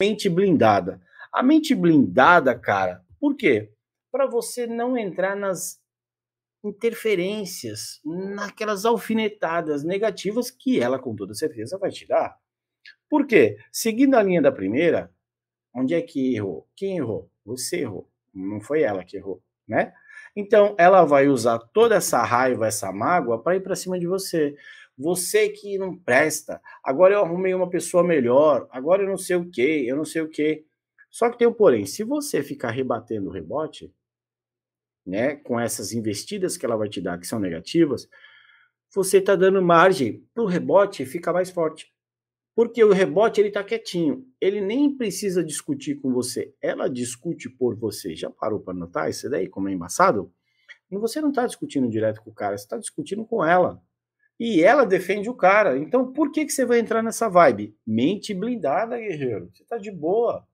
mente blindada. A mente blindada, cara, por quê? Para você não entrar nas interferências, naquelas alfinetadas negativas que ela com toda certeza vai te dar. Por quê? Seguindo a linha da primeira, onde é que errou? Quem errou? Você errou. Não foi ela que errou, né? Então, ela vai usar toda essa raiva, essa mágoa para ir para cima de você. Você que não presta. Agora eu arrumei uma pessoa melhor. Agora eu não sei o que, eu não sei o que. Só que tem um porém. Se você ficar rebatendo o rebote, né, com essas investidas que ela vai te dar, que são negativas, você está dando margem para o rebote ficar mais forte. Porque o rebote ele está quietinho, ele nem precisa discutir com você, ela discute por você. Já parou para notar isso daí, como é embaçado? Você não está discutindo direto com o cara, você está discutindo com ela. E ela defende o cara. Então por que, que você vai entrar nessa vibe? Mente blindada, guerreiro. Você está de boa.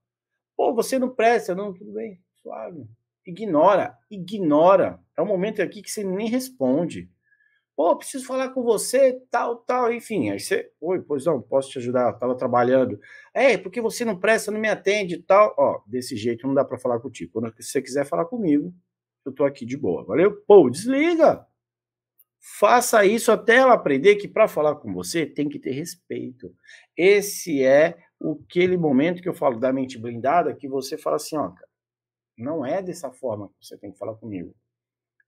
Pô, você não presta, não, tudo bem, suave. Ignora, ignora. É um momento aqui que você nem responde. Pô, preciso falar com você, tal, tal, enfim. Aí você, oi, pois não, posso te ajudar, tava trabalhando. É, porque você não presta, não me atende tal. Ó, desse jeito não dá para falar contigo. Quando você quiser falar comigo, eu tô aqui de boa, valeu? Pô, desliga. Faça isso até ela aprender que para falar com você tem que ter respeito. Esse é aquele momento que eu falo da mente blindada, que você fala assim, ó, não é dessa forma que você tem que falar comigo.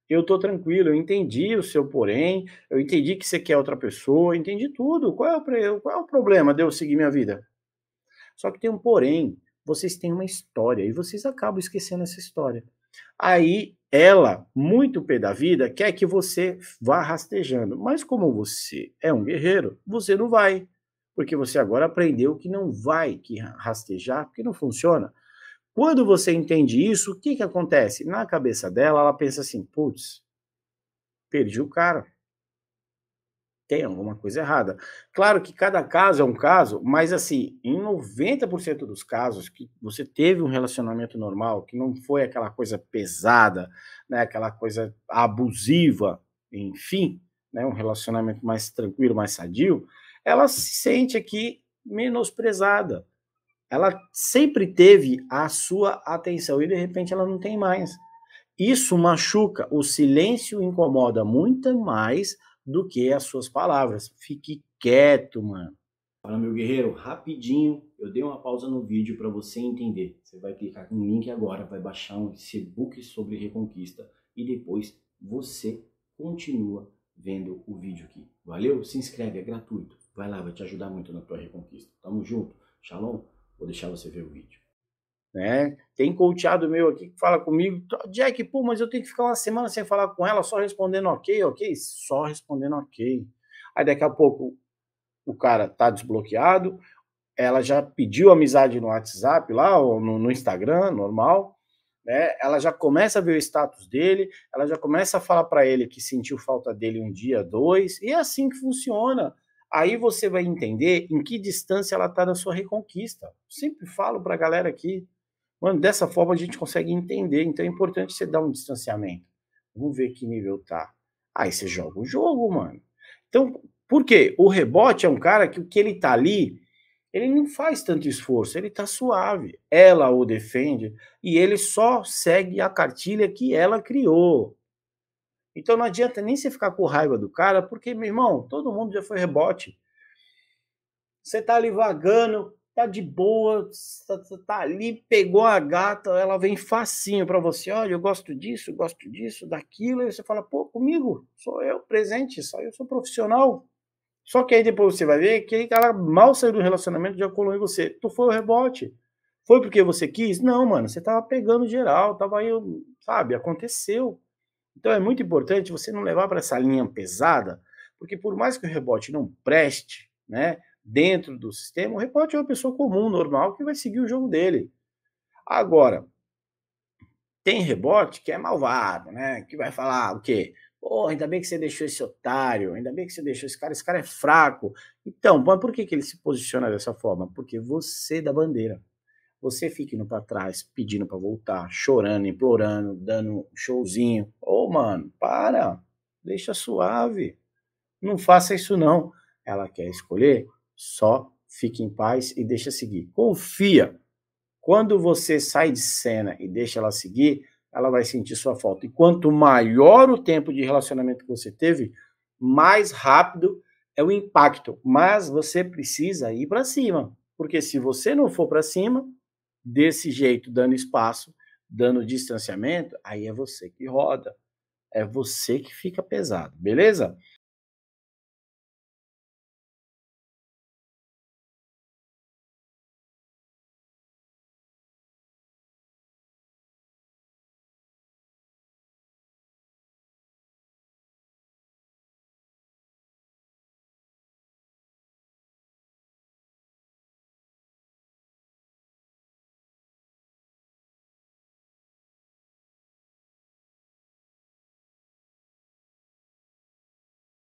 Eu tô tranquilo, eu entendi o seu porém, eu entendi que você quer outra pessoa, entendi tudo. Qual é, o, qual é o problema de eu seguir minha vida? Só que tem um porém, vocês têm uma história e vocês acabam esquecendo essa história. Aí ela, muito pé da vida, quer que você vá rastejando. Mas como você é um guerreiro, você não vai. Porque você agora aprendeu que não vai que rastejar, porque não funciona. Quando você entende isso, o que, que acontece? Na cabeça dela, ela pensa assim: putz, perdi o cara. Tem alguma coisa errada. Claro que cada caso é um caso, mas assim, em 90% dos casos que você teve um relacionamento normal, que não foi aquela coisa pesada, né, aquela coisa abusiva, enfim, né, um relacionamento mais tranquilo, mais sadio, ela se sente aqui menosprezada ela sempre teve a sua atenção e de repente ela não tem mais. Isso machuca, o silêncio incomoda muito mais do que as suas palavras. Fique quieto, mano. Fala, meu guerreiro, rapidinho, eu dei uma pausa no vídeo para você entender. Você vai clicar no link agora, vai baixar um e-book sobre Reconquista e depois você continua vendo o vídeo aqui. Valeu? Se inscreve, é gratuito. Vai lá, vai te ajudar muito na tua reconquista. Tamo junto. Shalom. Vou deixar você ver o vídeo. Né? Tem coachado meu aqui que fala comigo, Jack, pô, mas eu tenho que ficar uma semana sem falar com ela, só respondendo ok, ok? Só respondendo ok. Aí daqui a pouco o cara tá desbloqueado, ela já pediu amizade no WhatsApp lá, ou no, no Instagram, normal, né? Ela já começa a ver o status dele, ela já começa a falar para ele que sentiu falta dele um dia, dois, e é assim que funciona. Aí você vai entender em que distância ela está da sua reconquista. Sempre falo para a galera aqui, mano, dessa forma a gente consegue entender. Então é importante você dar um distanciamento. Vamos ver que nível tá. Aí você joga o jogo, mano. Então, por quê? O rebote é um cara que o que ele tá ali, ele não faz tanto esforço, ele tá suave. Ela o defende e ele só segue a cartilha que ela criou. Então não adianta nem você ficar com raiva do cara, porque, meu irmão, todo mundo já foi rebote. Você tá ali vagando, tá de boa, tá, tá, tá ali, pegou a gata, ela vem facinho para você, olha, eu gosto disso, gosto disso, daquilo, e você fala, pô, comigo, sou eu presente, só eu sou profissional. Só que aí depois você vai ver que ela mal saiu do relacionamento, já colou em você. Tu foi o rebote. Foi porque você quis? Não, mano, você tava pegando geral, tava aí, sabe, aconteceu. Então é muito importante você não levar para essa linha pesada, porque por mais que o rebote não preste, né, dentro do sistema, o rebote é uma pessoa comum, normal, que vai seguir o jogo dele. Agora, tem rebote que é malvado, né, que vai falar o quê? Pô, ainda bem que você deixou esse otário, ainda bem que você deixou esse cara, esse cara é fraco. Então, mas por que, que ele se posiciona dessa forma? Porque você dá bandeira você fica indo para trás, pedindo para voltar, chorando, implorando, dando um showzinho. Ô, oh, mano, para, deixa suave. Não faça isso não. Ela quer escolher, só fique em paz e deixa seguir. Confia. Quando você sai de cena e deixa ela seguir, ela vai sentir sua falta. E quanto maior o tempo de relacionamento que você teve, mais rápido é o impacto. Mas você precisa ir para cima. Porque se você não for para cima, desse jeito, dando espaço, dando distanciamento, aí é você que roda. É você que fica pesado, beleza?